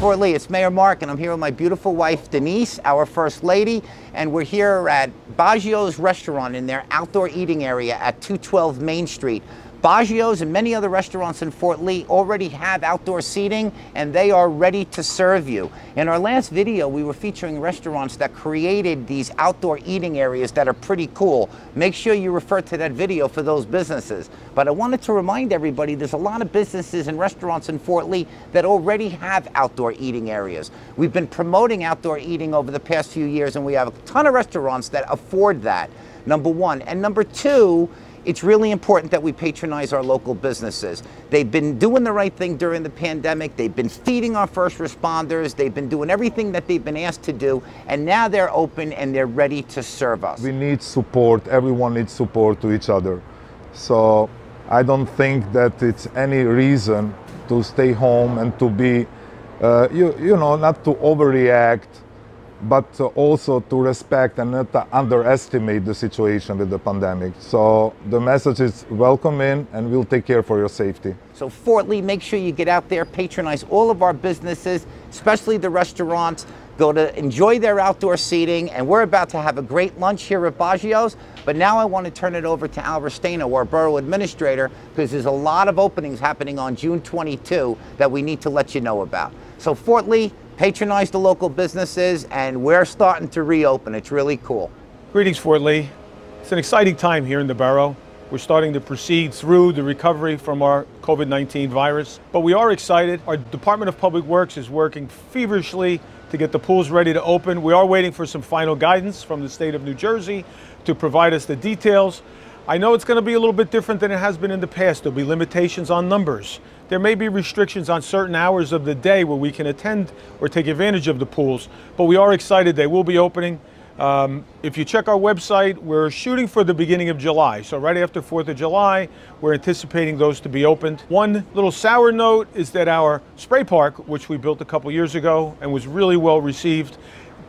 Fort Lee, it's Mayor Mark, and I'm here with my beautiful wife Denise, our First Lady, and we're here at Baggio's Restaurant in their outdoor eating area at 212 Main Street. Baggio's and many other restaurants in Fort Lee already have outdoor seating and they are ready to serve you. In our last video, we were featuring restaurants that created these outdoor eating areas that are pretty cool. Make sure you refer to that video for those businesses. But I wanted to remind everybody there's a lot of businesses and restaurants in Fort Lee that already have outdoor eating areas. We've been promoting outdoor eating over the past few years and we have a ton of restaurants that afford that, number one. And number two, it's really important that we patronize our local businesses. They've been doing the right thing during the pandemic. They've been feeding our first responders. They've been doing everything that they've been asked to do. And now they're open and they're ready to serve us. We need support. Everyone needs support to each other. So I don't think that it's any reason to stay home and to be, uh, you, you know, not to overreact but also to respect and not to underestimate the situation with the pandemic. So the message is welcome in and we'll take care for your safety. So Fort Lee, make sure you get out there, patronize all of our businesses, especially the restaurants. Go to enjoy their outdoor seating, and we're about to have a great lunch here at Baggio's. But now I want to turn it over to Al Restaino, our borough administrator, because there's a lot of openings happening on June 22 that we need to let you know about. So Fort Lee, patronize the local businesses, and we're starting to reopen. It's really cool. Greetings, Fort Lee. It's an exciting time here in the borough. We're starting to proceed through the recovery from our COVID 19 virus, but we are excited. Our Department of Public Works is working feverishly to get the pools ready to open. We are waiting for some final guidance from the state of New Jersey to provide us the details. I know it's going to be a little bit different than it has been in the past. There'll be limitations on numbers. There may be restrictions on certain hours of the day where we can attend or take advantage of the pools, but we are excited they will be opening. Um, if you check our website, we're shooting for the beginning of July. So right after 4th of July, we're anticipating those to be opened. One little sour note is that our spray park, which we built a couple years ago and was really well received,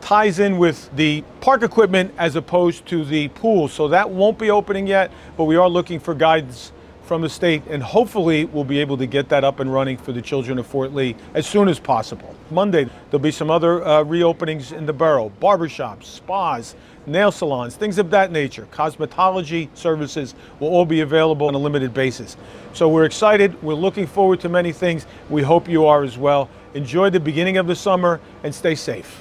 ties in with the park equipment as opposed to the pool. So that won't be opening yet, but we are looking for guidance from the state, and hopefully we'll be able to get that up and running for the children of Fort Lee as soon as possible. Monday, there'll be some other uh, reopenings in the borough, barbershops, spas, nail salons, things of that nature. Cosmetology services will all be available on a limited basis. So we're excited. We're looking forward to many things. We hope you are as well. Enjoy the beginning of the summer and stay safe.